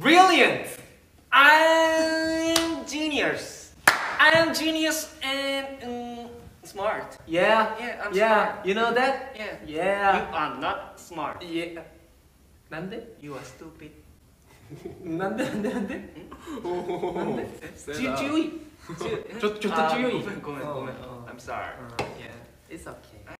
Brilliant! I'm genius. I am genius and um, smart. Yeah. Yeah, I'm yeah. smart. You know that? Yeah. Yeah. You are not smart. Yeah. Nande? You are stupid. 난데 난데 난데? 난데? 주의. 좋다, 주의. 고멘, 고멘, I'm sorry. Uh, yeah. It's okay.